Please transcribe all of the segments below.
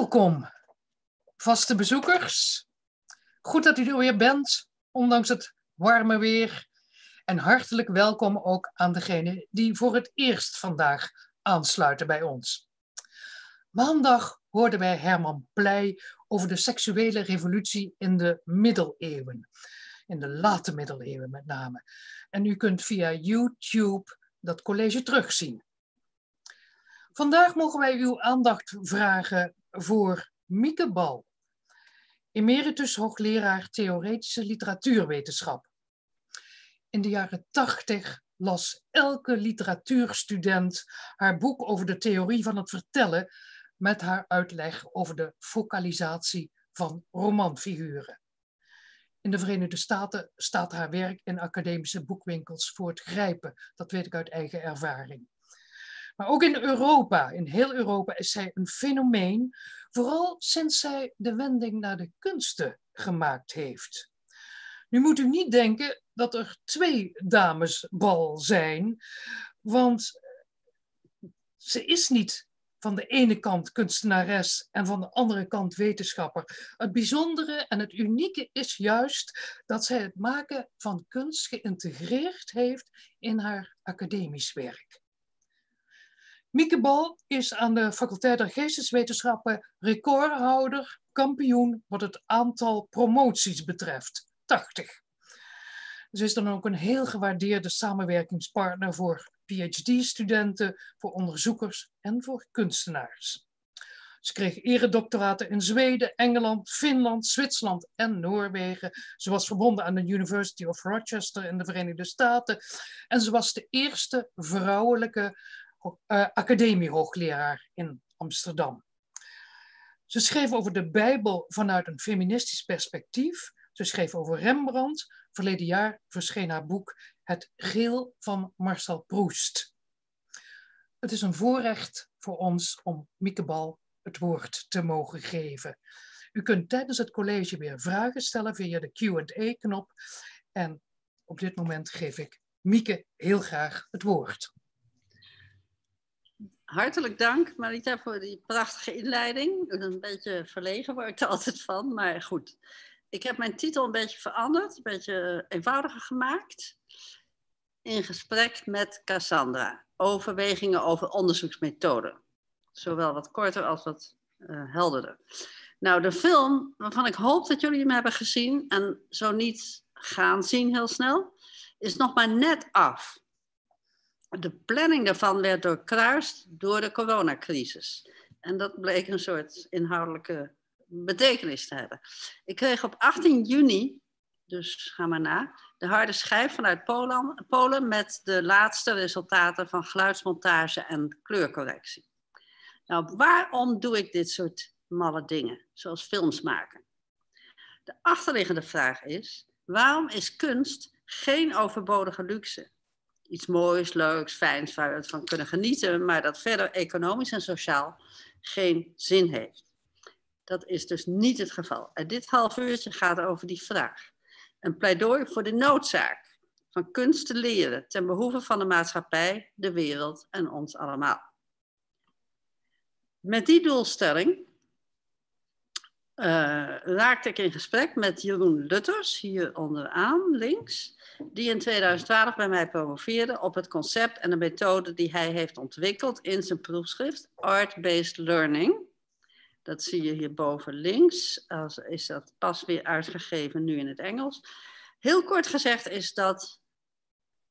Welkom, vaste bezoekers. Goed dat u er weer bent, ondanks het warme weer. En hartelijk welkom ook aan degenen die voor het eerst vandaag aansluiten bij ons. Maandag hoorden wij Herman Pleij over de seksuele revolutie in de middeleeuwen. In de late middeleeuwen met name. En u kunt via YouTube dat college terugzien. Vandaag mogen wij uw aandacht vragen voor Mieke Bal, emeritus hoogleraar theoretische literatuurwetenschap. In de jaren tachtig las elke literatuurstudent haar boek over de theorie van het vertellen met haar uitleg over de focalisatie van romanfiguren. In de Verenigde Staten staat haar werk in academische boekwinkels voor het grijpen. Dat weet ik uit eigen ervaring. Maar ook in Europa, in heel Europa, is zij een fenomeen, vooral sinds zij de wending naar de kunsten gemaakt heeft. Nu moet u niet denken dat er twee damesbal zijn, want ze is niet van de ene kant kunstenares en van de andere kant wetenschapper. Het bijzondere en het unieke is juist dat zij het maken van kunst geïntegreerd heeft in haar academisch werk. Mieke Bal is aan de faculteit der geesteswetenschappen recordhouder, kampioen wat het aantal promoties betreft, 80. Ze is dan ook een heel gewaardeerde samenwerkingspartner voor PhD-studenten, voor onderzoekers en voor kunstenaars. Ze kreeg eredoctoraten in Zweden, Engeland, Finland, Zwitserland en Noorwegen. Ze was verbonden aan de University of Rochester in de Verenigde Staten. En ze was de eerste vrouwelijke uh, academiehoogleraar in Amsterdam. Ze schreef over de Bijbel vanuit een feministisch perspectief. Ze schreef over Rembrandt. Verleden jaar verscheen haar boek Het Geel van Marcel Proest. Het is een voorrecht voor ons om Mieke Bal het woord te mogen geven. U kunt tijdens het college weer vragen stellen via de Q&A-knop. En op dit moment geef ik Mieke heel graag het woord. Hartelijk dank, Marita, voor die prachtige inleiding. Een beetje verlegen word ik er altijd van, maar goed. Ik heb mijn titel een beetje veranderd, een beetje eenvoudiger gemaakt. In gesprek met Cassandra. Overwegingen over onderzoeksmethoden. Zowel wat korter als wat uh, helderder. Nou, de film waarvan ik hoop dat jullie hem hebben gezien en zo niet gaan zien heel snel, is nog maar net af de planning daarvan werd doorkruist door de coronacrisis. En dat bleek een soort inhoudelijke betekenis te hebben. Ik kreeg op 18 juni, dus ga maar na, de harde schijf vanuit Polen, Polen met de laatste resultaten van geluidsmontage en kleurcorrectie. Nou, waarom doe ik dit soort malle dingen, zoals films maken? De achterliggende vraag is, waarom is kunst geen overbodige luxe? Iets moois, leuks, fijns waar we van kunnen genieten, maar dat verder economisch en sociaal geen zin heeft. Dat is dus niet het geval. En dit half uurtje gaat over die vraag. Een pleidooi voor de noodzaak van kunst te leren ten behoeve van de maatschappij, de wereld en ons allemaal. Met die doelstelling uh, raakte ik in gesprek met Jeroen Lutters, hier onderaan links, die in 2012 bij mij promoveerde op het concept en de methode die hij heeft ontwikkeld in zijn proefschrift Art-Based Learning. Dat zie je hierboven links, als is dat pas weer uitgegeven nu in het Engels. Heel kort gezegd is dat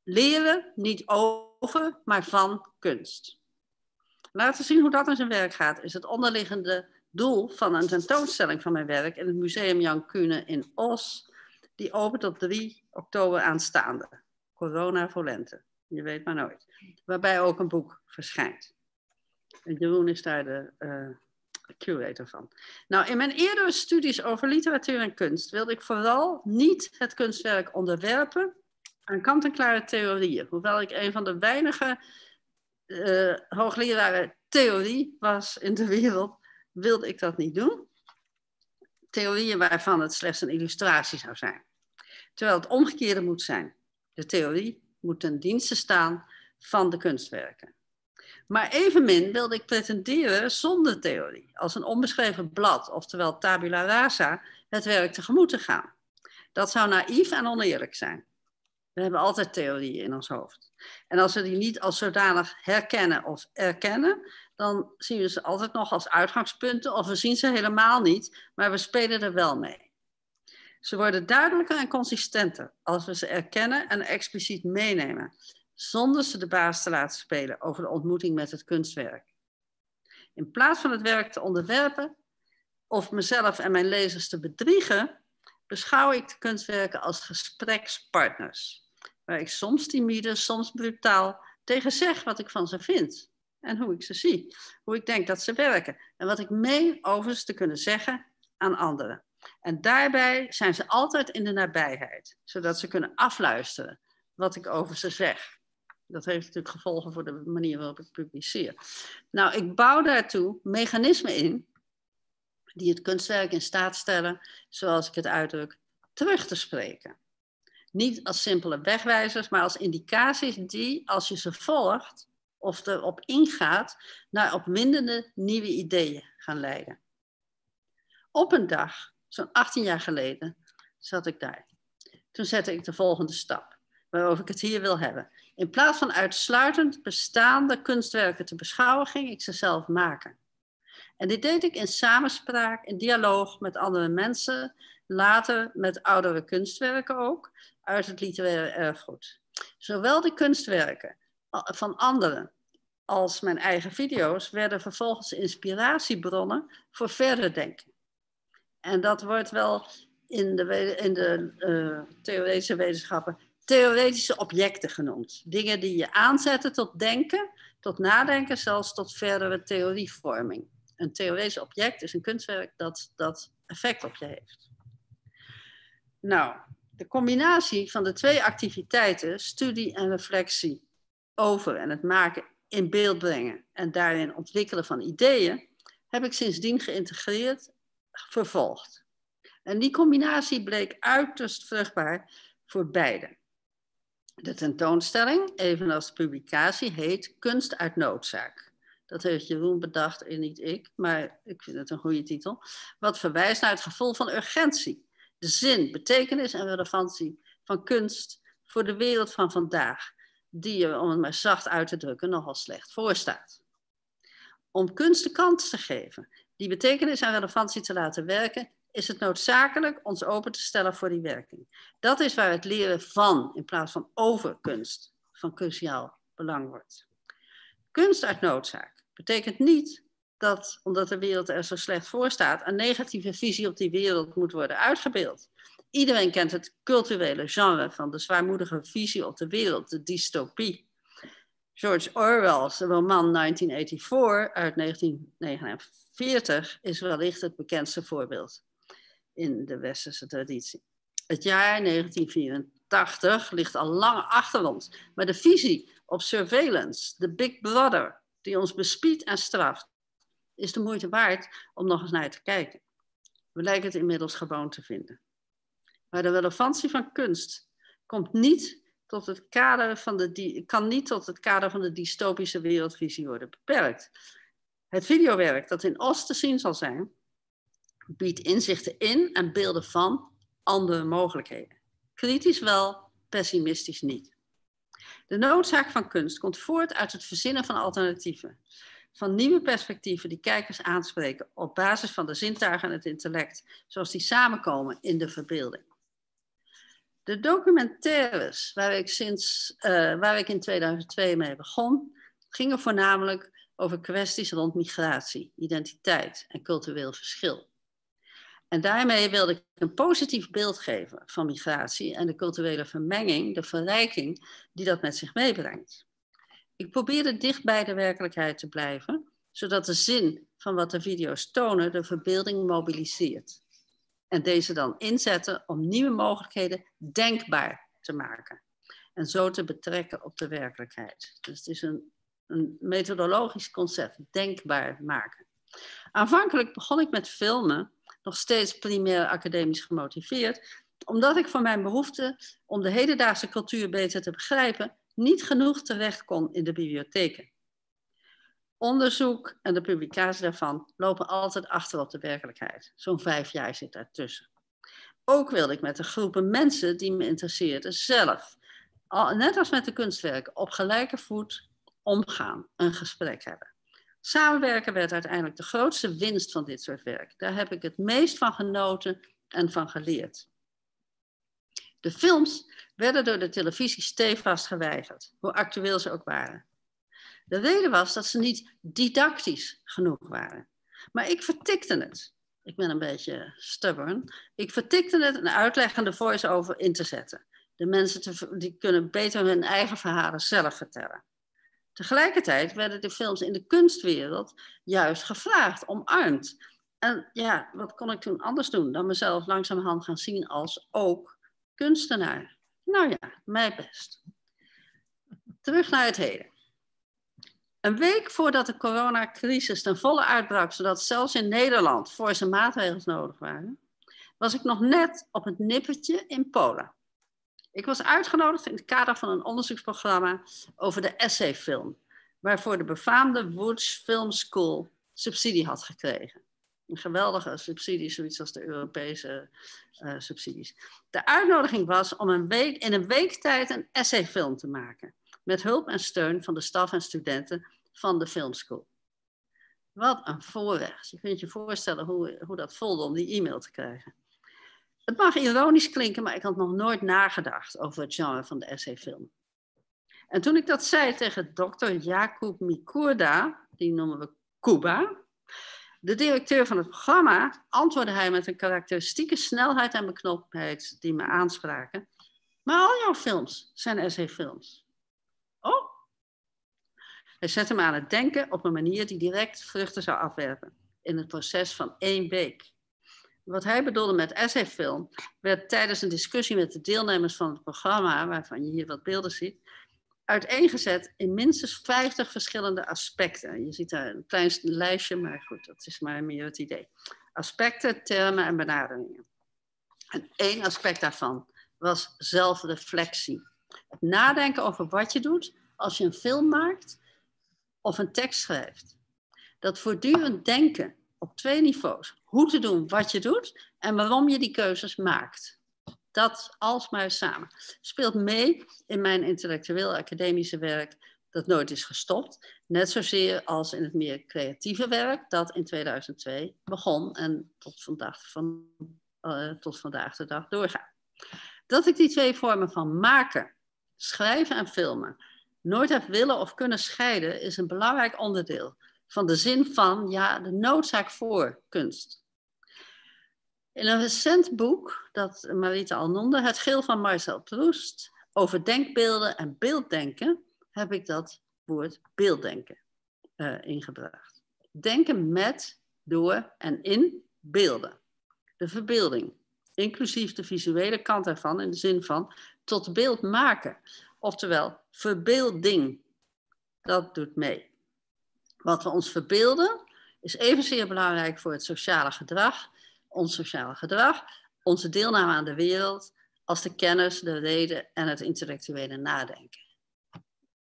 leren niet over, maar van kunst. Laten we zien hoe dat in zijn werk gaat, is het onderliggende doel van een tentoonstelling van mijn werk in het Museum Jan Kuhne in Os. Die opent op 3 oktober aanstaande. Corona Volente. Je weet maar nooit. Waarbij ook een boek verschijnt. En Jeroen is daar de uh, curator van. Nou, in mijn eerdere studies over literatuur en kunst wilde ik vooral niet het kunstwerk onderwerpen aan kant-en-klare theorieën. Hoewel ik een van de weinige uh, hoogleraren theorie was in de wereld wilde ik dat niet doen. Theorieën waarvan het slechts een illustratie zou zijn. Terwijl het omgekeerde moet zijn. De theorie moet ten dienste staan van de kunstwerken. Maar evenmin wilde ik pretenderen zonder theorie, als een onbeschreven blad, oftewel tabula rasa, het werk tegemoet te gaan. Dat zou naïef en oneerlijk zijn. We hebben altijd theorieën in ons hoofd. En als we die niet als zodanig herkennen of erkennen, dan zien we ze altijd nog als uitgangspunten of we zien ze helemaal niet, maar we spelen er wel mee. Ze worden duidelijker en consistenter als we ze erkennen en expliciet meenemen, zonder ze de baas te laten spelen over de ontmoeting met het kunstwerk. In plaats van het werk te onderwerpen of mezelf en mijn lezers te bedriegen, beschouw ik de kunstwerken als gesprekspartners, waar ik soms timide, soms brutaal tegen zeg wat ik van ze vind en hoe ik ze zie, hoe ik denk dat ze werken en wat ik meen over ze te kunnen zeggen aan anderen. En daarbij zijn ze altijd in de nabijheid, zodat ze kunnen afluisteren wat ik over ze zeg. Dat heeft natuurlijk gevolgen voor de manier waarop ik publiceer. Nou, ik bouw daartoe mechanismen in die het kunstwerk in staat stellen, zoals ik het uitdruk, terug te spreken. Niet als simpele wegwijzers, maar als indicaties die, als je ze volgt of erop ingaat, naar opwindende nieuwe ideeën gaan leiden. Op een dag, zo'n 18 jaar geleden, zat ik daar. Toen zette ik de volgende stap, waarover ik het hier wil hebben. In plaats van uitsluitend bestaande kunstwerken te beschouwen, ging ik ze zelf maken. En dit deed ik in samenspraak, in dialoog met andere mensen, later met oudere kunstwerken ook, uit het literaire erfgoed. Zowel de kunstwerken van anderen als mijn eigen video's werden vervolgens inspiratiebronnen voor verder denken. En dat wordt wel in de, in de uh, theoretische wetenschappen theoretische objecten genoemd. Dingen die je aanzetten tot denken, tot nadenken, zelfs tot verdere theorievorming. Een theoretisch object is een kunstwerk dat dat effect op je heeft. Nou, de combinatie van de twee activiteiten, studie en reflectie over en het maken in beeld brengen en daarin ontwikkelen van ideeën, heb ik sindsdien geïntegreerd, vervolgd. En die combinatie bleek uiterst vruchtbaar voor beide. De tentoonstelling, evenals de publicatie, heet Kunst uit noodzaak. Dat heeft Jeroen bedacht en niet ik, maar ik vind het een goede titel. Wat verwijst naar het gevoel van urgentie. De zin, betekenis en relevantie van kunst voor de wereld van vandaag, die je, om het maar zacht uit te drukken, nogal slecht voorstaat. Om kunst de kans te geven, die betekenis en relevantie te laten werken, is het noodzakelijk ons open te stellen voor die werking. Dat is waar het leren van in plaats van over kunst van cruciaal belang wordt. Kunst uit noodzaak betekent niet dat, omdat de wereld er zo slecht voor staat, een negatieve visie op die wereld moet worden uitgebeeld. Iedereen kent het culturele genre van de zwaarmoedige visie op de wereld, de dystopie. George Orwell's roman 1984 uit 1949 is wellicht het bekendste voorbeeld in de westerse traditie. Het jaar 1984 ligt al lang achter ons, maar de visie op surveillance, de Big Brother, die ons bespiedt en straft, is de moeite waard om nog eens naar te kijken. We lijken het inmiddels gewoon te vinden. Maar de relevantie van kunst komt niet tot het kader van de, kan niet tot het kader van de dystopische wereldvisie worden beperkt. Het videowerk dat in Oost te zien zal zijn, biedt inzichten in en beelden van andere mogelijkheden. Kritisch wel, pessimistisch niet. De noodzaak van kunst komt voort uit het verzinnen van alternatieven. Van nieuwe perspectieven die kijkers aanspreken op basis van de zintuigen en het intellect, zoals die samenkomen in de verbeelding. De documentaires waar ik, sinds, uh, waar ik in 2002 mee begon, gingen voornamelijk over kwesties rond migratie, identiteit en cultureel verschil. En daarmee wilde ik een positief beeld geven van migratie en de culturele vermenging, de verrijking die dat met zich meebrengt. Ik probeerde dicht bij de werkelijkheid te blijven, zodat de zin van wat de video's tonen de verbeelding mobiliseert. En deze dan inzetten om nieuwe mogelijkheden denkbaar te maken. En zo te betrekken op de werkelijkheid. Dus het is een, een methodologisch concept, denkbaar maken. Aanvankelijk begon ik met filmen nog steeds primair academisch gemotiveerd, omdat ik van mijn behoefte om de hedendaagse cultuur beter te begrijpen niet genoeg terecht kon in de bibliotheken. Onderzoek en de publicatie daarvan lopen altijd achter op de werkelijkheid. Zo'n vijf jaar zit daartussen. Ook wilde ik met de groepen mensen die me interesseerden zelf, net als met de kunstwerken, op gelijke voet omgaan, een gesprek hebben. Samenwerken werd uiteindelijk de grootste winst van dit soort werk. Daar heb ik het meest van genoten en van geleerd. De films werden door de televisie stevast geweigerd, hoe actueel ze ook waren. De reden was dat ze niet didactisch genoeg waren. Maar ik vertikte het. Ik ben een beetje stubborn. Ik vertikte het een uitleggende voice-over in te zetten. De mensen die kunnen beter hun eigen verhalen zelf vertellen. Tegelijkertijd werden de films in de kunstwereld juist gevraagd, omarmd. En ja, wat kon ik toen anders doen dan mezelf langzamerhand gaan zien als ook kunstenaar? Nou ja, mij best. Terug naar het heden. Een week voordat de coronacrisis ten volle uitbrak, zodat zelfs in Nederland forse maatregelen nodig waren, was ik nog net op het nippertje in Polen. Ik was uitgenodigd in het kader van een onderzoeksprogramma over de essayfilm, waarvoor de befaamde Woods Film School subsidie had gekregen. Een geweldige subsidie, zoiets als de Europese uh, subsidies. De uitnodiging was om een week, in een week tijd een essayfilm te maken, met hulp en steun van de staf en studenten van de filmschool. Wat een voorrecht. Je kunt je voorstellen hoe, hoe dat voelde om die e-mail te krijgen. Het mag ironisch klinken, maar ik had nog nooit nagedacht over het genre van de essayfilm. En toen ik dat zei tegen dokter Jakub Mikurda, die noemen we Kuba, de directeur van het programma, antwoordde hij met een karakteristieke snelheid en beknoptheid die me aanspraken. Maar al jouw films zijn essayfilms. Oh? Hij zette me aan het denken op een manier die direct vruchten zou afwerpen in het proces van één week. Wat hij bedoelde met essayfilm werd tijdens een discussie met de deelnemers van het programma, waarvan je hier wat beelden ziet, uiteengezet in minstens 50 verschillende aspecten. Je ziet daar een klein lijstje, maar goed, dat is maar meer het idee. Aspecten, termen en benaderingen. En één aspect daarvan was zelfreflectie. Nadenken over wat je doet als je een film maakt of een tekst schrijft. Dat voortdurend denken op twee niveaus. Hoe te doen wat je doet en waarom je die keuzes maakt. Dat alsmaar samen. Speelt mee in mijn intellectueel academische werk dat nooit is gestopt. Net zozeer als in het meer creatieve werk dat in 2002 begon en tot vandaag, van, uh, tot vandaag de dag doorgaat. Dat ik die twee vormen van maken, schrijven en filmen nooit heb willen of kunnen scheiden, is een belangrijk onderdeel van de zin van, ja, de noodzaak voor kunst. In een recent boek, dat Marita al noemde, Het Geel van Marcel Proust, over denkbeelden en beelddenken, heb ik dat woord beelddenken uh, ingebracht. Denken met, door en in beelden. De verbeelding, inclusief de visuele kant ervan, in de zin van tot beeld maken. Oftewel, verbeelding. Dat doet mee. Wat we ons verbeelden is evenzeer belangrijk voor het sociale gedrag, ons sociale gedrag, onze deelname aan de wereld, als de kennis, de reden en het intellectuele nadenken.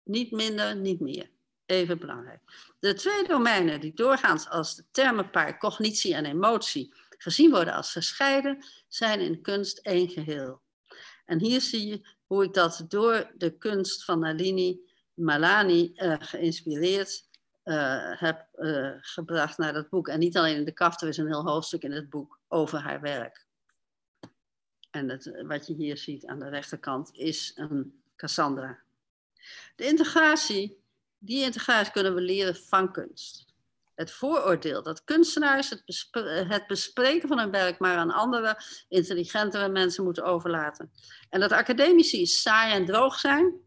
Niet minder, niet meer. Even belangrijk. De twee domeinen die doorgaans als de termenpaar cognitie en emotie gezien worden als gescheiden, zijn in kunst één geheel. En hier zie je hoe ik dat door de kunst van Nalini Malani uh, geïnspireerd uh, heb uh, gebracht naar dat boek. En niet alleen in de kaft, er is een heel hoofdstuk in het boek over haar werk. En wat je hier ziet aan de rechterkant is een Cassandra. De integratie, die integratie kunnen we leren van kunst. Het vooroordeel dat kunstenaars het, het bespreken van hun werk maar aan andere, intelligentere mensen moeten overlaten. En dat academici saai en droog zijn,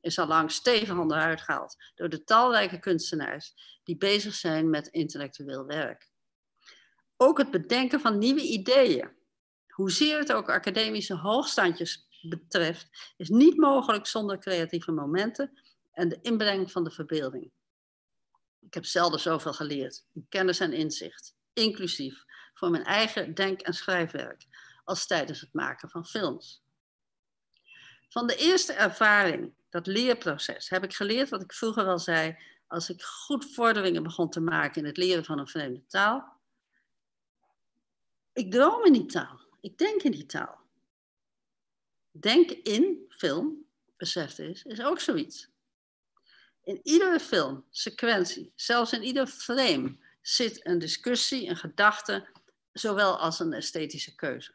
is al lang stevig onderuit gehaald door de talrijke kunstenaars die bezig zijn met intellectueel werk. Ook het bedenken van nieuwe ideeën, hoezeer het ook academische hoogstandjes betreft, is niet mogelijk zonder creatieve momenten en de inbreng van de verbeelding. Ik heb zelden zoveel geleerd, kennis en inzicht, inclusief voor mijn eigen denk- en schrijfwerk, als tijdens het maken van films. Van de eerste ervaring dat leerproces heb ik geleerd wat ik vroeger wel zei als ik goed vorderingen begon te maken in het leren van een vreemde taal. Ik droom in die taal. Ik denk in die taal. Denk in film, beseft is, is ook zoiets. In iedere film, sequentie, zelfs in ieder frame zit een discussie, een gedachte, zowel als een esthetische keuze.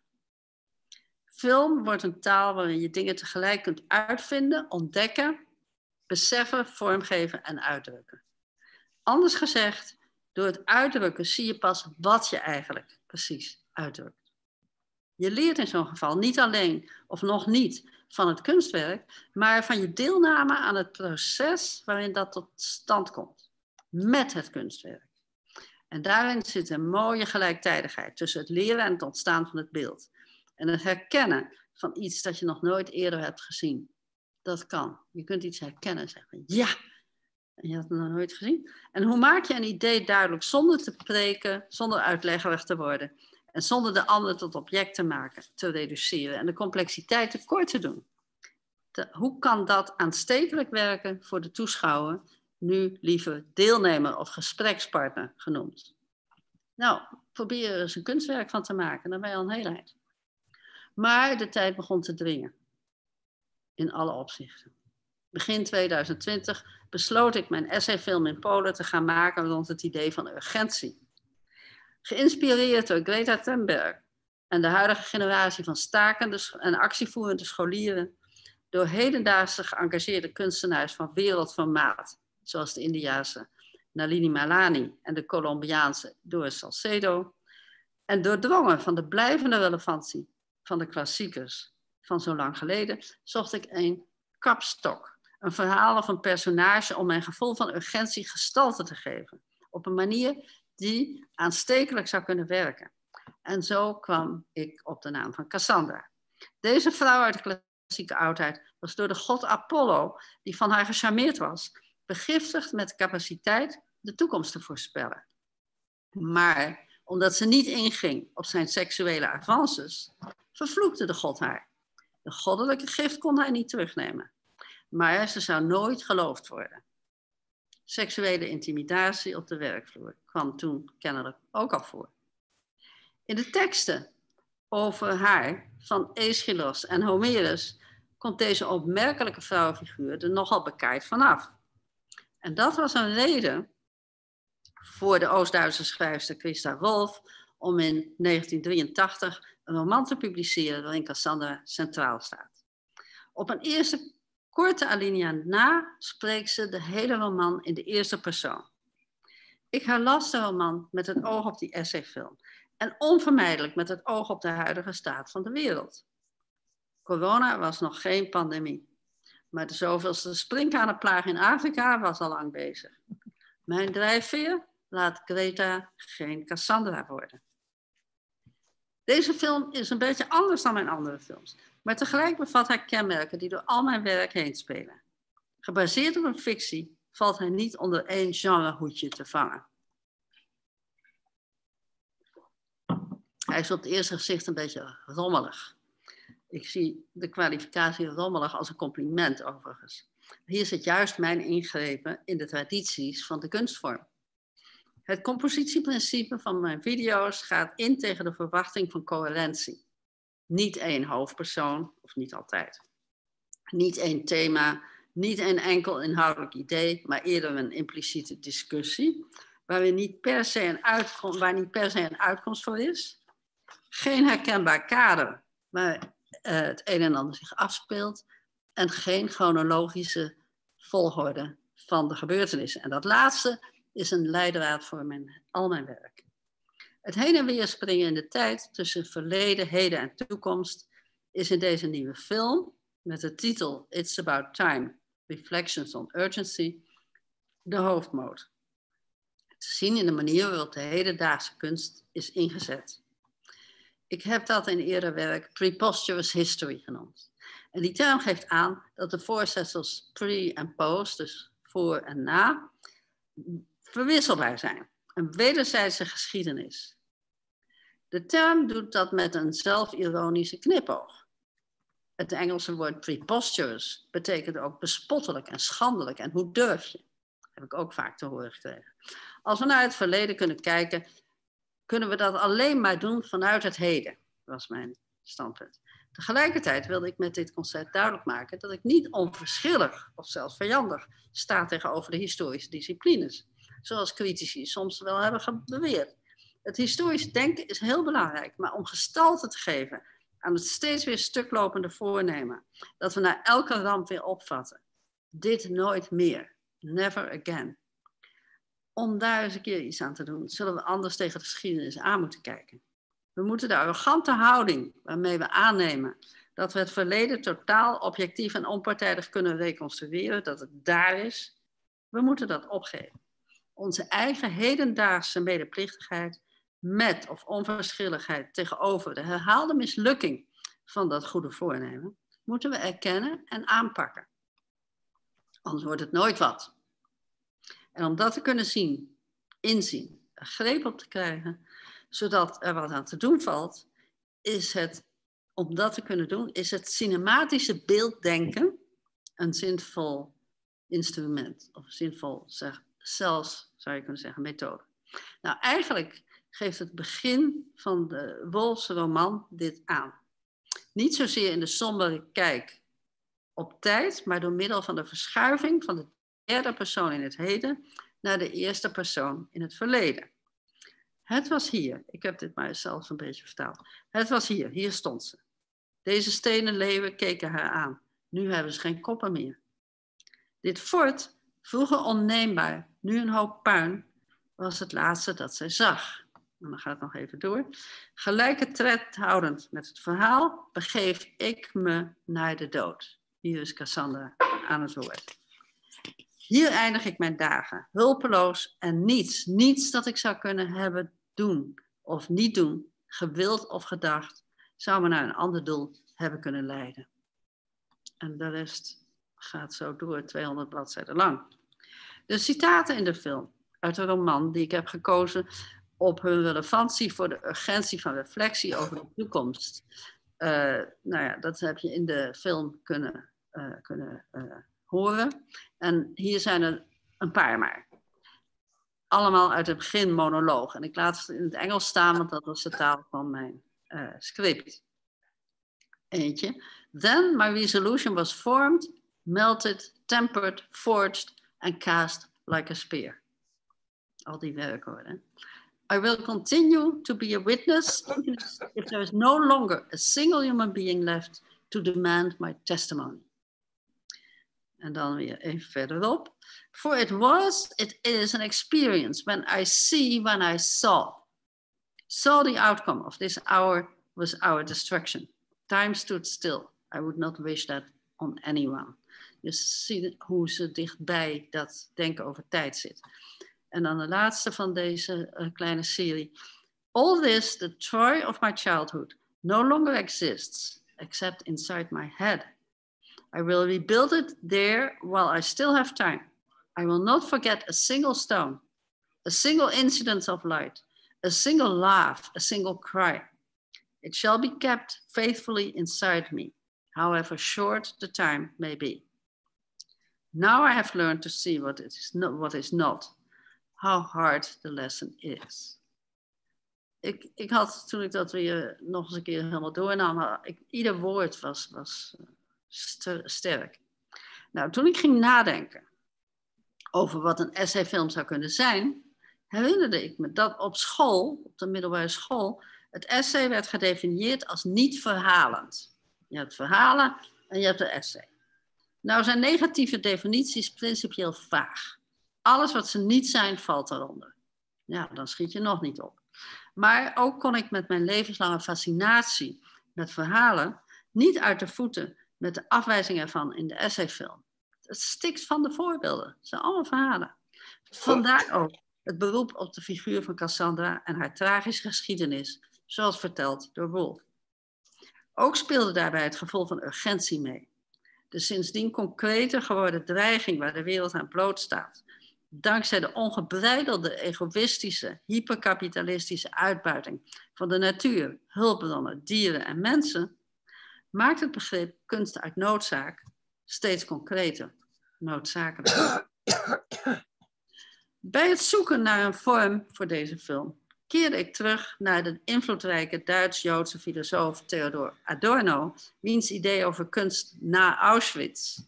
Film wordt een taal waarin je dingen tegelijk kunt uitvinden, ontdekken, beseffen, vormgeven en uitdrukken. Anders gezegd, door het uitdrukken zie je pas wat je eigenlijk precies uitdrukt. Je leert in zo'n geval niet alleen of nog niet van het kunstwerk, maar van je deelname aan het proces waarin dat tot stand komt. Met het kunstwerk. En daarin zit een mooie gelijktijdigheid tussen het leren en het ontstaan van het beeld. En het herkennen van iets dat je nog nooit eerder hebt gezien. Dat kan. Je kunt iets herkennen en zeggen, ja, je had het nog nooit gezien. En hoe maak je een idee duidelijk zonder te preken, zonder uitleggerig te worden? En zonder de ander tot object te maken, te reduceren en de complexiteit tekort te doen. hoe kan dat aanstekelijk werken voor de toeschouwer, nu liever deelnemer of gesprekspartner genoemd? Nou, probeer er eens een kunstwerk van te maken, dan ben je al een heel. Maar de tijd begon te dringen, in alle opzichten. Begin 2020 besloot ik mijn essayfilm in Polen te gaan maken rond het idee van urgentie. Geïnspireerd door Greta Thunberg en de huidige generatie van stakende en actievoerende scholieren, door hedendaagse geëngageerde kunstenaars van wereldformaat, zoals de Indiaanse Nalini Malani en de Colombiaanse Doris Salcedo, en doordrongen van de blijvende relevantie van de klassiekers van zo lang geleden, zocht ik een kapstok, een verhaal of een personage om mijn gevoel van urgentie gestalte te geven, op een manier die aanstekelijk zou kunnen werken. En zo kwam ik op de naam van Cassandra. Deze vrouw uit de klassieke oudheid was door de god Apollo, die van haar gecharmeerd was, begiftigd met de capaciteit de toekomst te voorspellen. Maar omdat ze niet inging op zijn seksuele avances, vervloekte de god haar. De goddelijke gift kon hij niet terugnemen, maar ze zou nooit geloofd worden seksuele intimidatie op de werkvloer kwam toen kennelijk ook al voor. In de teksten over haar van Aeschylus en Homerus komt deze opmerkelijke vrouwenfiguur er nogal bekijkt vanaf. En dat was een reden voor de Oost-Duitse schrijfster Christa Wolf om in 1983 een roman te publiceren waarin Cassandra centraal staat. Op een eerste Korte alinea na spreekt ze de hele roman in de eerste persoon. Ik herlas de roman met het oog op die essayfilm en onvermijdelijk met het oog op de huidige staat van de wereld. Corona was nog geen pandemie, maar de zoveelste sprinkhanenplaag in Afrika was al lang bezig. Mijn drijfveer laat Greta geen Cassandra worden. Deze film is een beetje anders dan mijn andere films. Maar tegelijk bevat hij kenmerken die door al mijn werk heen spelen. Gebaseerd op een fictie valt hij niet onder één genrehoedje te vangen. Hij is op het eerste gezicht een beetje rommelig. Ik zie de kwalificatie rommelig als een compliment overigens. Hier zit juist mijn ingrepen in de tradities van de kunstvorm. Het compositieprincipe van mijn video's gaat in tegen de verwachting van coherentie. Niet één hoofdpersoon, of niet altijd. Niet één thema, niet een enkel inhoudelijk idee, maar eerder een impliciete discussie, waarin niet per se een uitkomst, waar niet per se een uitkomst voor is. Geen herkenbaar kader waar uh, het een en ander zich afspeelt. En geen chronologische volgorde van de gebeurtenissen. En dat laatste is een leidraad voor mijn, al mijn werk. Het heen en weer springen in de tijd tussen verleden, heden en toekomst is in deze nieuwe film met de titel It's About Time, Reflections on Urgency, de hoofdmoot. Te zien in de manier waarop de hedendaagse kunst is ingezet. Ik heb dat in eerder werk preposterous history genoemd. En die term geeft aan dat de voorzetsels pre en post, dus voor en na, verwisselbaar zijn. Een wederzijdse geschiedenis. De term doet dat met een zelfironische knipoog. Het Engelse woord preposterous betekent ook bespottelijk en schandelijk. En hoe durf je? Heb ik ook vaak te horen gekregen. Als we naar het verleden kunnen kijken, kunnen we dat alleen maar doen vanuit het heden, was mijn standpunt. Tegelijkertijd wilde ik met dit concert duidelijk maken dat ik niet onverschillig of zelfs vijandig sta tegenover de historische disciplines, zoals critici soms wel hebben beweerd. Het historisch denken is heel belangrijk, maar om gestalte te geven aan het steeds weer stuklopende voornemen, dat we na elke ramp weer opvatten. Dit nooit meer. Never again. Om daar eens een keer iets aan te doen, zullen we anders tegen de geschiedenis aan moeten kijken. We moeten de arrogante houding waarmee we aannemen dat we het verleden totaal objectief en onpartijdig kunnen reconstrueren, dat het daar is, we moeten dat opgeven. Onze eigen hedendaagse medeplichtigheid met of onverschilligheid tegenover de herhaalde mislukking van dat goede voornemen, moeten we erkennen en aanpakken. Anders wordt het nooit wat. En om dat te kunnen zien, inzien, er greep op te krijgen, zodat er wat aan te doen valt, is het, om dat te kunnen doen, is het cinematische beelddenken een zinvol instrument. Of zinvol, zeg, zelfs zou je kunnen zeggen, methode. Nou, eigenlijk geeft het begin van de Wolfse roman dit aan. Niet zozeer in de sombere kijk op tijd, maar door middel van de verschuiving van de derde persoon in het heden naar de eerste persoon in het verleden. Het was hier, ik heb dit maar zelf een beetje vertaald. Het was hier, hier stond ze. Deze stenen leeuwen keken haar aan. Nu hebben ze geen koppen meer. Dit fort, vroeger onneembaar, nu een hoop puin, was het laatste dat zij zag. En dan gaat het nog even door. Gelijke tred houdend met het verhaal, begeef ik me naar de dood. Hier is Cassandra aan het woord. Hier eindig ik mijn dagen, hulpeloos en niets, niets dat ik zou kunnen hebben doen of niet doen, gewild of gedacht, zou me naar een ander doel hebben kunnen leiden. En de rest gaat zo door, 200 bladzijden lang. De citaten in de film uit de roman die ik heb gekozen op hun relevantie voor de urgentie van reflectie over de toekomst. Uh, nou ja, dat heb je in de film kunnen, uh, kunnen uh, horen. En hier zijn er een paar maar. Allemaal uit het begin monoloog. En ik laat het in het Engels staan, want dat was de taal van mijn script. Eentje. Then my resolution was formed, melted, tempered, forged and cast like a spear. Al die werkwoorden. I will continue to be a witness if there is no longer a single human being left to demand my testimony. En dan weer even verderop. For it was, it is an experience when I see, when I saw. Saw the outcome of this hour was our destruction. Time stood still. I would not wish that on anyone. Je ziet hoe ze dichtbij dat denken over tijd zit. En dan de laatste van deze uh, kleine serie. All this, the Troy of my childhood, no longer exists except inside my head. I will rebuild it there while I still have time. I will not forget a single stone, a single incident of light, a single laugh, a single cry. It shall be kept faithfully inside me, however short the time may be. Now I have learned to see what is not, what is not how hard the lesson is. Ik, ik had toen ik dat weer nog eens een keer helemaal doornam, ik, ieder woord was, was eh, sterk. Nou, toen ik ging nadenken over wat een essayfilm zou kunnen zijn, herinnerde ik me dat op school, op de middelbare school, het essay werd gedefinieerd als niet verhalend. Je hebt verhalen en je hebt de essay. Nou zijn negatieve definities principieel vaag. Alles wat ze niet zijn, valt daaronder. Ja, dan schiet je nog niet op. Maar ook kon ik met mijn levenslange fascinatie met verhalen niet uit de voeten met de afwijzing ervan in de essayfilm. Het stikt van de voorbeelden. Het zijn allemaal verhalen. Vandaar ook het beroep op de figuur van Cassandra en haar tragische geschiedenis, zoals verteld door Wolf. Ook speelde daarbij het gevoel van urgentie mee. De sindsdien concreter geworden dreiging waar de wereld aan blootstaat, dankzij de ongebreidelde, egoïstische, hyperkapitalistische uitbuiting van de natuur, hulpbronnen, dieren en mensen, maakt het begrip kunst uit noodzaak steeds concreter, noodzakelijk. Bij het zoeken naar een vorm voor deze film keerde ik terug naar de invloedrijke Duits-Joodse filosoof Theodor Adorno, wiens idee over kunst na Auschwitz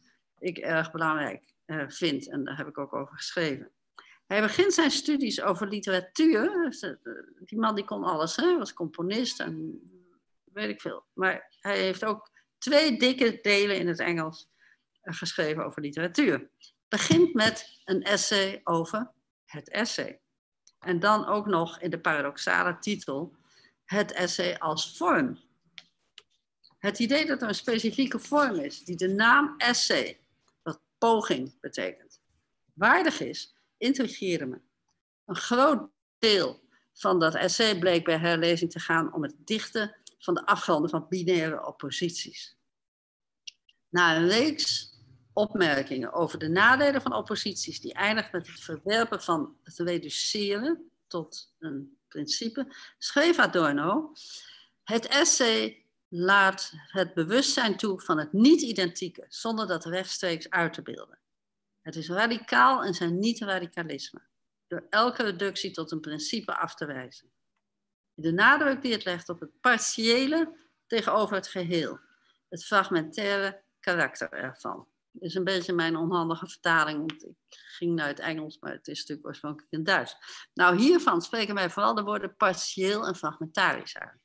ik erg belangrijk uh, vind en daar heb ik ook over geschreven. Hij begint zijn studies over literatuur. Eh, die man die kon alles, hè? was componist en weet ik veel. Maar hij heeft ook twee dikke delen in het Engels eh, geschreven over literatuur. Begint met een essay over het essay. En dan ook nog in de paradoxale titel het essay als vorm. Het idee dat er een specifieke vorm is die de naam essay, wat poging betekent, waardig is, intrigeerde me. Een groot deel van dat essay bleek bij herlezing te gaan om het dichten van de afgronden van binaire opposities. Na een reeks opmerkingen over de nadelen van opposities, die eindigt met het verwerpen van het reduceren tot een principe, schreef Adorno: Het essay laat het bewustzijn toe van het niet-identieke, zonder dat rechtstreeks uit te beelden. Het is radicaal in zijn niet-radicalisme, door elke reductie tot een principe af te wijzen. De nadruk die het legt op het partiële tegenover het geheel, het fragmentaire karakter ervan is een beetje mijn onhandige vertaling, want ik ging naar het Engels, maar het is natuurlijk oorspronkelijk in Duits. Nou, hiervan spreken wij vooral de woorden partieel en fragmentarisch uit.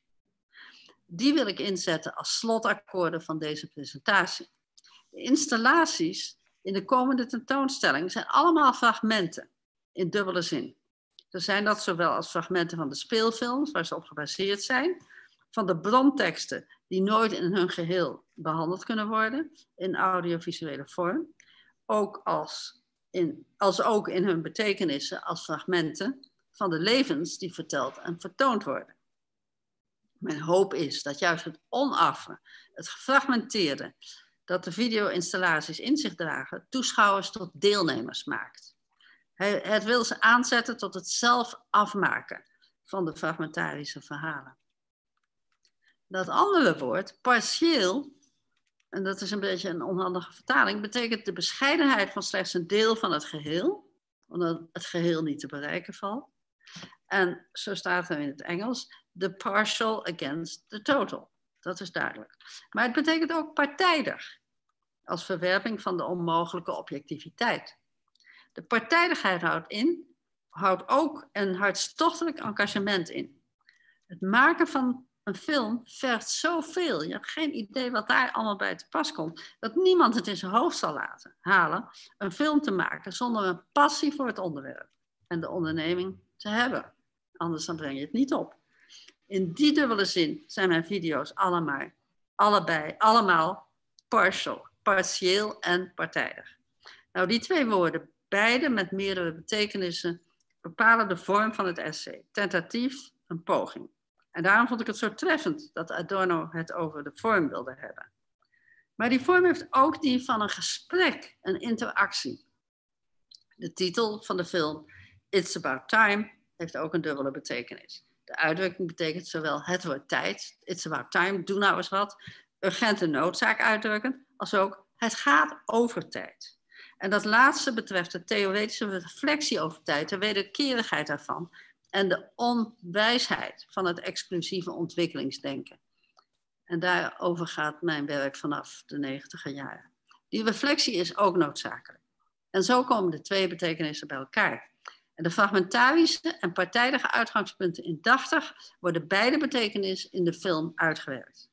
Die wil ik inzetten als slotakkoorden van deze presentatie. De installaties in de komende tentoonstelling zijn allemaal fragmenten in dubbele zin. Zo zijn dat zowel als fragmenten van de speelfilms waar ze op gebaseerd zijn, van de bronteksten die nooit in hun geheel behandeld kunnen worden in audiovisuele vorm, ook als, in, als ook in hun betekenissen als fragmenten van de levens die verteld en vertoond worden. Mijn hoop is dat juist het onaffe, het gefragmenteerde, dat de video-installaties in zich dragen, toeschouwers tot deelnemers maakt. Het wil ze aanzetten tot het zelf afmaken van de fragmentarische verhalen. Dat andere woord, partieel, en dat is een beetje een onhandige vertaling, betekent de bescheidenheid van slechts een deel van het geheel, omdat het geheel niet te bereiken valt. En zo staat er in het Engels, the partial against the total. Dat is duidelijk. Maar het betekent ook partijdig, als verwerping van de onmogelijke objectiviteit. De partijdigheid houdt, in, houdt ook een hartstochtelijk engagement in. Het maken van een film vergt zoveel. Je hebt geen idee wat daar allemaal bij te pas komt. Dat niemand het in zijn hoofd zal laten halen een film te maken zonder een passie voor het onderwerp en de onderneming te hebben. Anders dan breng je het niet op. In die dubbele zin zijn mijn video's allemaal, allebei, allemaal partial, partieel en partijdig. Nou, die twee woorden, beide met meerdere betekenissen, bepalen de vorm van het essay. Tentatief, een poging. En daarom vond ik het zo treffend dat Adorno het over de vorm wilde hebben. Maar die vorm heeft ook die van een gesprek, een interactie. De titel van de film, It's About Time, heeft ook een dubbele betekenis. De uitdrukking betekent zowel het wordt tijd, it's about time, doe nou eens wat, urgente noodzaak uitdrukken, als ook het gaat over tijd. En dat laatste betreft de theoretische reflectie over tijd, de wederkerigheid daarvan, en de onwijsheid van het exclusieve ontwikkelingsdenken. En daarover gaat mijn werk vanaf de negentiger jaren. Die reflectie is ook noodzakelijk. En zo komen de twee betekenissen bij elkaar. En de fragmentarische en partijdige uitgangspunten in 80 worden beide betekenissen in de film uitgewerkt.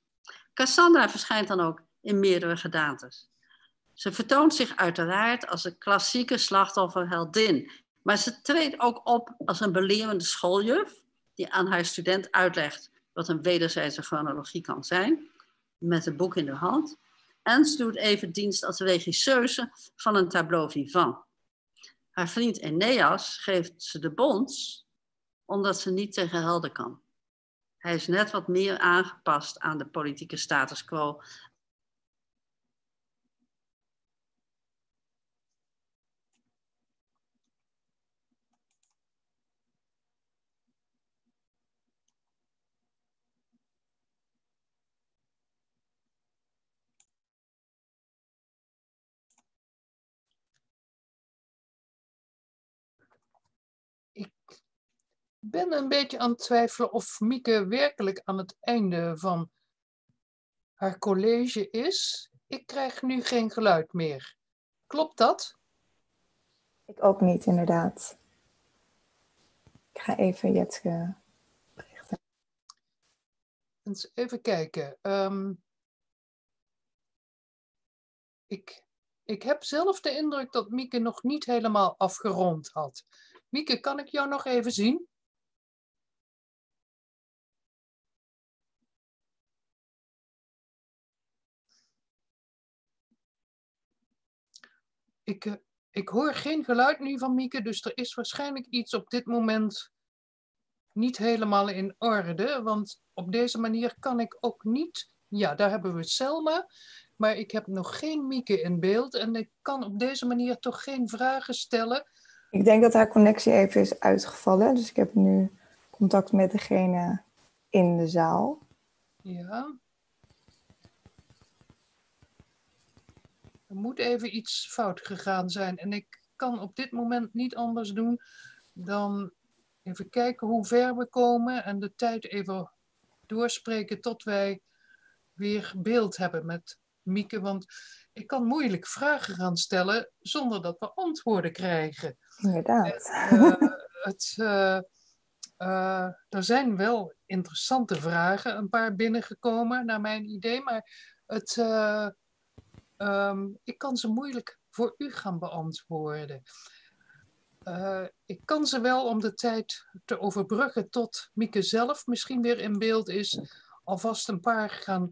Cassandra verschijnt dan ook in meerdere gedaantes. Ze vertoont zich uiteraard als een klassieke slachtofferheldin maar ze treedt ook op als een belerende schooljuf, die aan haar student uitlegt wat een wederzijdse chronologie kan zijn, met een boek in de hand. En ze doet even dienst als regisseuse van een tableau vivant. Haar vriend Eneas geeft ze de bons omdat ze niet tegen helden kan. Hij is net wat meer aangepast aan de politieke status quo ben een beetje aan het twijfelen of Mieke werkelijk aan het einde van haar college is. Ik krijg nu geen geluid meer. Klopt dat? Ik ook niet, inderdaad. Ik ga even Jetske berichten. Eens even kijken. Ehm, ik, ik heb zelf de indruk dat Mieke nog niet helemaal afgerond had. Mieke, kan ik jou nog even zien? Ik, eh, ik hoor geen geluid nu van Mieke, dus er is waarschijnlijk iets op dit moment niet helemaal in orde. Want op deze manier kan ik ook niet. Ja, daar hebben we Selma. Maar ik heb nog geen Mieke in beeld. En ik kan op deze manier toch geen vragen stellen. Ik denk dat haar connectie even is uitgevallen. Dus ik heb nu contact met degene in de zaal. Ja. Er moet even iets fout gegaan zijn. En ik kan op dit moment niet anders doen dan even kijken hoe ver we komen en de tijd even doorspreken tot wij weer beeld hebben met Mieke. Want ik kan moeilijk vragen gaan stellen zonder dat we antwoorden krijgen. Inderdaad. uh, het, uh, uh, er zijn wel interessante vragen, een paar binnengekomen naar mijn idee, maar het, um, ik kan ze moeilijk voor u gaan beantwoorden. Uh, ik kan ze wel om de tijd te overbruggen tot Mieke zelf misschien weer in beeld is, alvast een paar gaan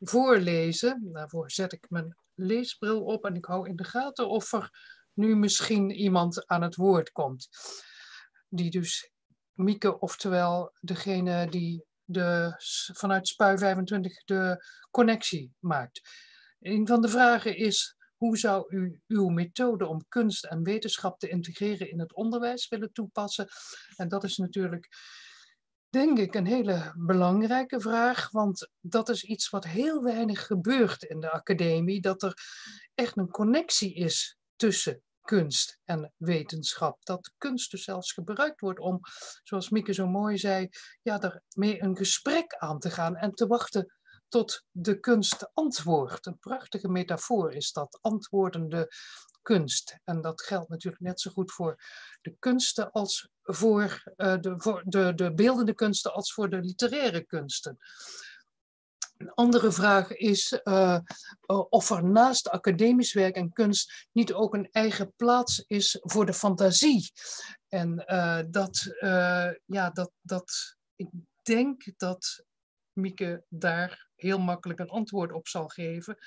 voorlezen. Daarvoor zet ik mijn leesbril op en ik hou in de gaten of er nu misschien iemand aan het woord komt. Die dus Mieke, oftewel degene die de, vanuit Spui 25 de connectie maakt. Een van de vragen is, hoe zou u uw methode om kunst en wetenschap te integreren in het onderwijs willen toepassen? En dat is natuurlijk, denk ik, een hele belangrijke vraag, want dat is iets wat heel weinig gebeurt in de academie, dat er echt een connectie is tussen kunst en wetenschap. Dat kunst dus zelfs gebruikt wordt om, zoals Mieke zo mooi zei, ja, daarmee een gesprek aan te gaan en te wachten tot de kunst antwoordt. Een prachtige metafoor is dat, antwoordende kunst. En dat geldt natuurlijk net zo goed voor de kunsten als voor, uh, de, de, de beeldende kunsten als voor de literaire kunsten. Een andere vraag is uh, of er naast academisch werk en kunst niet ook een eigen plaats is voor de fantasie. En dat, ja, dat, dat, ik denk dat Mieke daar heel makkelijk een antwoord op zal geven.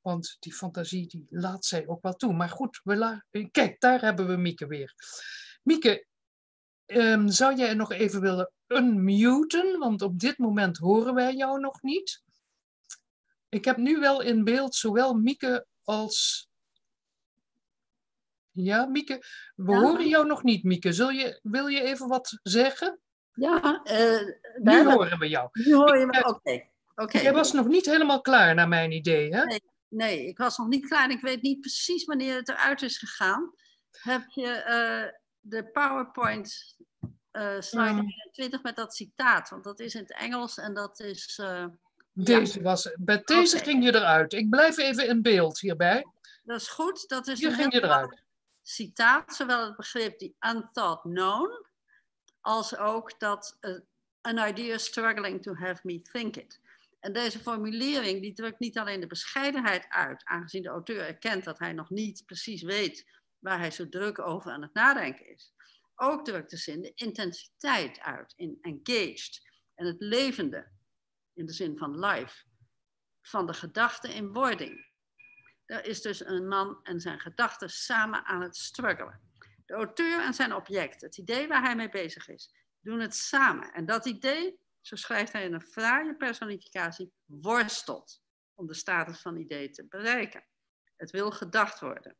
Want die fantasie die laat zij ook wel toe. Maar goed, we kijk, daar hebben we Mieke weer. Mieke, um, zou jij nog even willen unmuten? Want op dit moment horen wij jou nog niet. Ik heb nu wel in beeld zowel Mieke als... Ja, Mieke, we horen jou nog niet, Mieke. Zul je, wil je even wat zeggen? Ja, uh, nu horen we jou. Nu hoor je me, oké. Okay. Jij was nog niet helemaal klaar, naar mijn idee, hè? Nee, nee, ik was nog niet klaar en ik weet niet precies wanneer het eruit is gegaan. Heb je uh, de PowerPoint uh, slide mm. 21 met dat citaat? Want dat is in het Engels en dat is... Uh, deze ja. was... Bij deze okay. ging je eruit. Ik blijf even in beeld hierbij. Dat is goed. Dat is Hier ging je eruit. Citaat, zowel het begrip die unthought known, als ook dat an idea struggling to have me think it. En deze formulering die drukt niet alleen de bescheidenheid uit, aangezien de auteur erkent dat hij nog niet precies weet waar hij zo druk over aan het nadenken is. Ook drukt de zin de intensiteit uit in engaged en het levende, in de zin van life, van de gedachte in wording. Er is dus een man en zijn gedachten samen aan het struggelen. De auteur en zijn object, het idee waar hij mee bezig is, doen het samen. En dat idee zo schrijft hij in een fraaie personificatie, worstelt om de status van idee te bereiken. Het wil gedacht worden.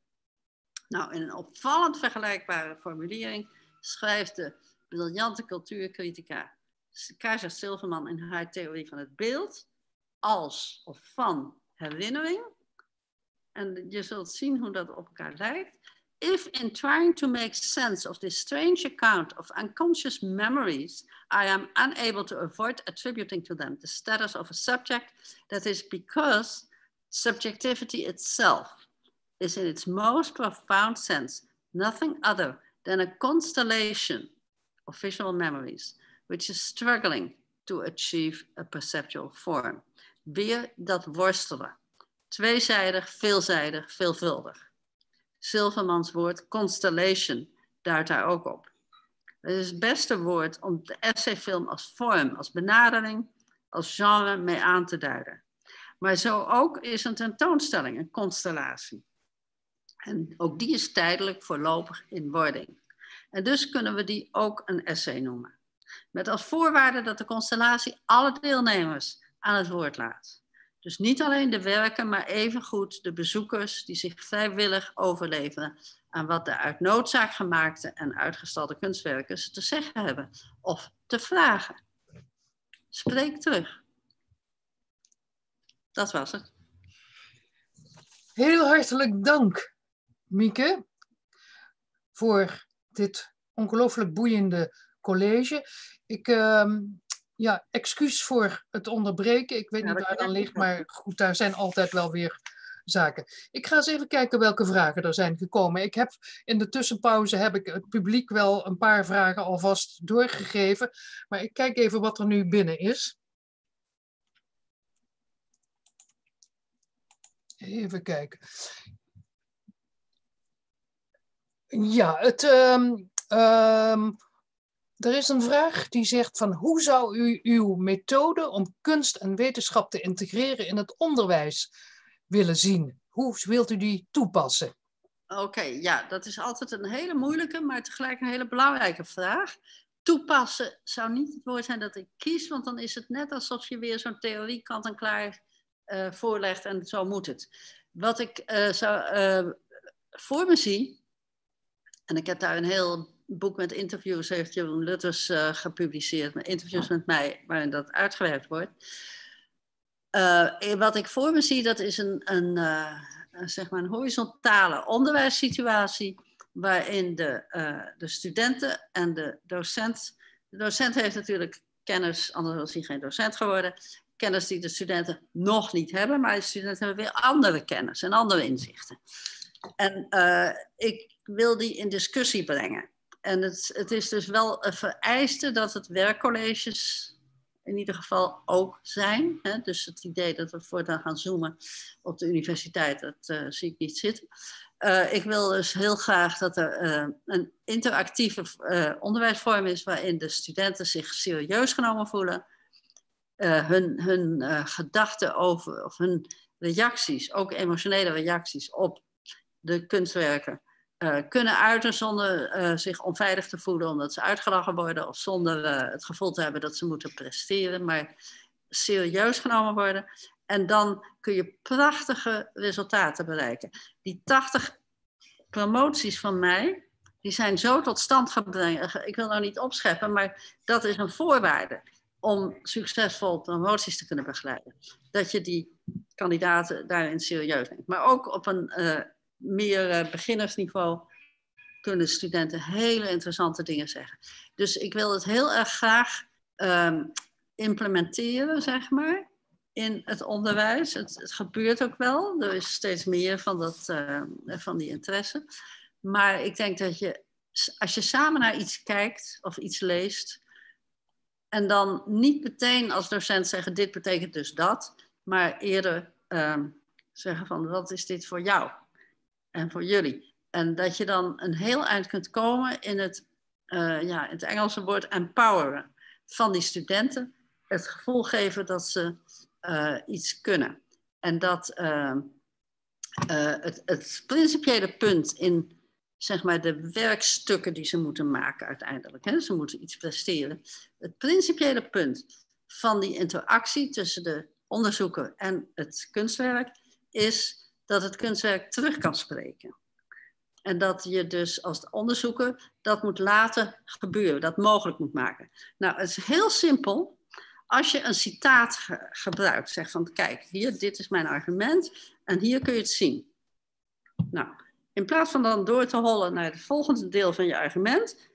Nou, in een opvallend vergelijkbare formulering schrijft de briljante cultuurcritica Kaja Silverman in haar theorie van het beeld als of van herinnering. En je zult zien hoe dat op elkaar lijkt. If in trying to make sense of this strange account of unconscious memories, I am unable to avoid attributing to them the status of a subject, that is because subjectivity itself is in its most profound sense nothing other than a constellation of visual memories, which is struggling to achieve a perceptual form. Weer dat worstelen. Tweezijdig, veelzijdig, veelvuldig. Silvermans woord constellation duidt daar ook op. Het is het beste woord om de essayfilm als vorm, als benadering, als genre mee aan te duiden. Maar zo ook is een tentoonstelling een constellatie. En ook die is tijdelijk voorlopig in wording. En dus kunnen we die ook een essay noemen. Met als voorwaarde dat de constellatie alle deelnemers aan het woord laat. Dus niet alleen de werken, maar evengoed de bezoekers die zich vrijwillig overleveren aan wat de uit noodzaak gemaakte en uitgestelde kunstwerken te zeggen hebben of te vragen. Spreek terug. Dat was het. Heel hartelijk dank, Mieke, voor dit ongelooflijk boeiende college. Ik, uh, ja, excuus voor het onderbreken. Ik weet Ja, niet dat waar kan ligt, maar goed, daar zijn altijd wel weer zaken. Ik ga eens even kijken welke vragen er zijn gekomen. Ik heb in de tussenpauze heb ik het publiek wel een paar vragen alvast doorgegeven, maar ik kijk even wat er nu binnen is. Even kijken. Ja, het, ehm, er is een vraag die zegt van hoe zou u uw methode om kunst en wetenschap te integreren in het onderwijs willen zien? Hoe wilt u die toepassen? Oké, ja, dat is altijd een hele moeilijke, maar tegelijk een hele belangrijke vraag. Toepassen zou niet het woord zijn dat ik kies, want dan is het net alsof je weer zo'n theorie kant en klaar eh, voorlegt en zo moet het. Wat ik eh, zou eh, voor me zie, en ik heb daar een heel boek met interviews, heeft Jeroen Lutters eh, gepubliceerd, met interviews met mij, waarin dat uitgewerkt wordt. Eh, wat ik voor me zie, dat is een, een, eh, zeg maar een horizontale onderwijssituatie waarin de, de studenten en de docent. De docent heeft natuurlijk kennis, anders was hij geen docent geworden. Kennis die de studenten nog niet hebben, maar de studenten hebben weer andere kennis en andere inzichten. En ik wil die in discussie brengen. En het, het is dus wel een vereiste dat het werkcolleges in ieder geval ook zijn. Hè? Dus het idee dat we voortaan gaan zoomen op de universiteit, dat eh, zie ik niet zitten. Eh, ik wil dus heel graag dat er eh, een interactieve onderwijsvorm is waarin de studenten zich serieus genomen voelen. Hun hun gedachten over, of hun reacties, ook emotionele reacties op de kunstwerken, eh, kunnen uiten zonder eh, zich onveilig te voelen omdat ze uitgelachen worden of zonder eh, het gevoel te hebben dat ze moeten presteren, maar serieus genomen worden. En dan kun je prachtige resultaten bereiken. Die 80 promoties van mij, die zijn zo tot stand gebracht. Ik wil nou niet opscheppen, maar dat is een voorwaarde om succesvol promoties te kunnen begeleiden. Dat je die kandidaten daarin serieus neemt. Maar ook op een meer eh, beginnersniveau kunnen studenten hele interessante dingen zeggen. Dus ik wil het heel erg graag ehm, implementeren, zeg maar, in het onderwijs. Het, gebeurt ook wel. Er is steeds meer van, dat, eh, van die interesse. Maar ik denk dat je, als je samen naar iets kijkt of iets leest, en dan niet meteen als docent zeggen, dit betekent dus dat, maar eerder ehm, zeggen van, wat is dit voor jou en voor jullie? En dat je dan een heel eind kunt komen in het, eh, ja, het Engelse woord empoweren van die studenten. Het gevoel geven dat ze eh, iets kunnen. En dat ehm, eh, het, het principiële punt in zeg maar, de werkstukken die ze moeten maken uiteindelijk. Hè? Ze moeten iets presteren. Het principiële punt van die interactie tussen de onderzoeker en het kunstwerk is dat het kunstwerk terug kan spreken. En dat je dus als onderzoeker dat moet laten gebeuren, dat mogelijk moet maken. Nou, het is heel simpel. Als je een citaat ge gebruikt, zeg van kijk, hier, dit is mijn argument en hier kun je het zien. Nou, In plaats van dan door te hollen naar het volgende deel van je argument,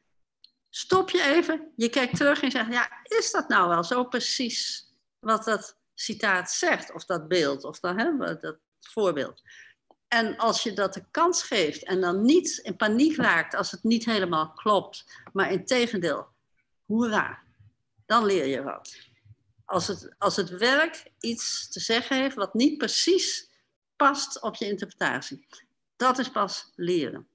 stop je even, je kijkt terug en zegt, ja, is dat nou wel zo precies wat dat citaat zegt, of dat beeld, of dat, hè, dat voorbeeld? En als je dat de kans geeft en dan niet in paniek raakt als het niet helemaal klopt, maar in tegendeel, hoera, dan leer je wat. Als het, als het werk iets te zeggen heeft wat niet precies past op je interpretatie, dat is pas leren.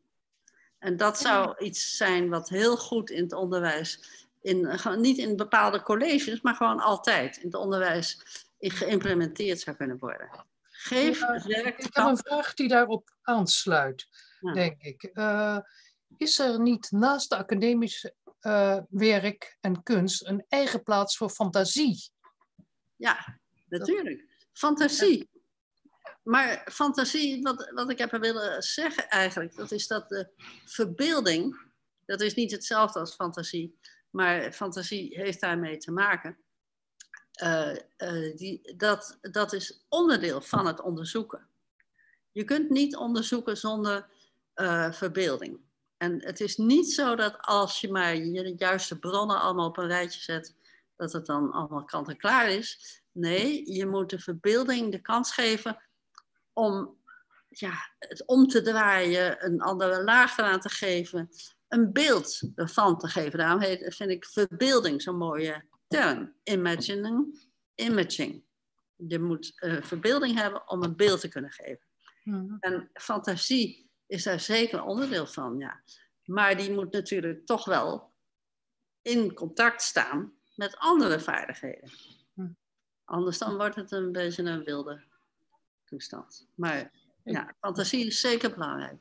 En dat zou iets zijn wat heel goed in het onderwijs, in, niet in bepaalde colleges, maar gewoon altijd in het onderwijs geïmplementeerd zou kunnen worden. Geef ja, werk. Ik heb een vraag die daarop aansluit, denk ik. Uh, is er niet naast de academische uh, werk en kunst een eigen plaats voor fantasie? Ja, natuurlijk. Fantasie. Maar fantasie, wat, wat ik heb willen zeggen eigenlijk, dat is dat de verbeelding, dat is niet hetzelfde als fantasie, maar fantasie heeft daarmee te maken. Uh, uh, die, dat, dat is onderdeel van het onderzoeken. Je kunt niet onderzoeken zonder uh, verbeelding. En het is niet zo dat als je maar je juiste bronnen allemaal op een rijtje zet, dat het dan allemaal kant en klaar is. Nee, je moet de verbeelding de kans geven om ja, het om te draaien, een andere laag eraan te geven, een beeld ervan te geven. Daarom vind ik verbeelding zo'n mooie term. Imagining, imaging. Je moet uh, verbeelding hebben om een beeld te kunnen geven. Mm. En fantasie is daar zeker onderdeel van, ja. Maar die moet natuurlijk toch wel in contact staan met andere vaardigheden. Mm. Anders dan wordt het een beetje een wilde toestand. Maar ja, fantasie is zeker belangrijk.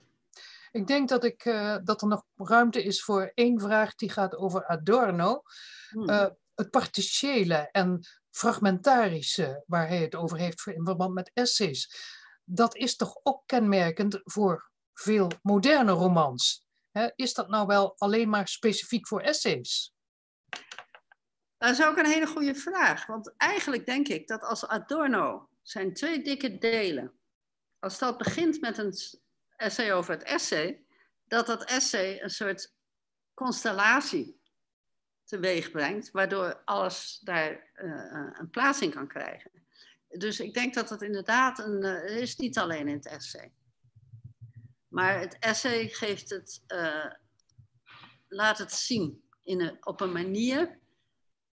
Ik denk dat, ik, uh, dat er nog ruimte is voor één vraag die gaat over Adorno. Hmm. Uh, het partiële en fragmentarische, waar hij het over heeft in verband met essays. Dat is toch ook kenmerkend voor veel moderne romans. is dat nou wel alleen maar specifiek voor essays? Dat is ook een hele goede vraag. Want eigenlijk denk ik dat als Adorno zijn twee dikke delen. Als dat begint met een essay over het essay, dat dat essay een soort constellatie teweeg brengt, waardoor alles daar uh, een plaats in kan krijgen. Dus ik denk dat het inderdaad een, uh, is niet alleen in het essay. Maar het essay geeft het, laat het zien in een, op een manier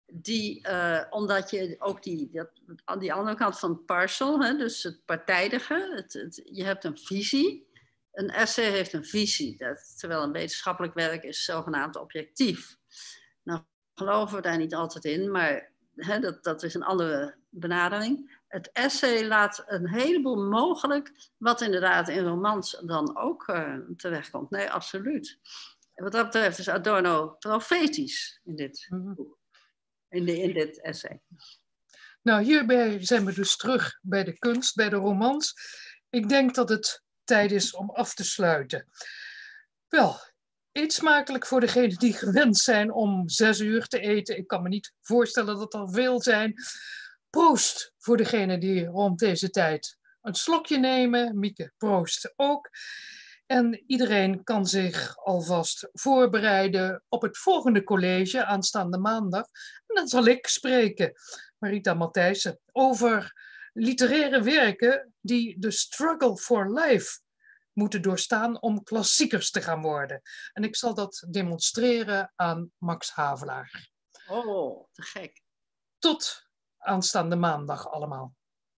die, omdat je ook die, dat, aan die andere kant van het parcel, hè, dus het partijdige, het, je hebt een visie. Een essay heeft een visie, dat, terwijl een wetenschappelijk werk is zogenaamd objectief. Geloven we daar niet altijd in, maar hè, dat, dat is een andere benadering. Het essay laat een heleboel mogelijk, wat inderdaad in romans dan ook uh, terechtkomt. Nee, absoluut. En wat dat betreft is Adorno profetisch in dit mhm. in, de, in dit essay. Nou, hierbij zijn we dus terug bij de kunst, bij de romans. Ik denk dat het tijd is om af te sluiten. Wel, eet smakelijk voor degenen die gewend zijn om zes uur te eten. Ik kan me niet voorstellen dat er veel zijn. Proost voor degenen die rond deze tijd een slokje nemen. Mieke, proost ook. En iedereen kan zich alvast voorbereiden op het volgende college aanstaande maandag. En dan zal ik spreken, Marita Matthijssen, over literaire werken die de struggle for life moeten doorstaan om klassiekers te gaan worden. En ik zal dat demonstreren aan Max Havelaar. Oh, te gek. Tot aanstaande maandag allemaal.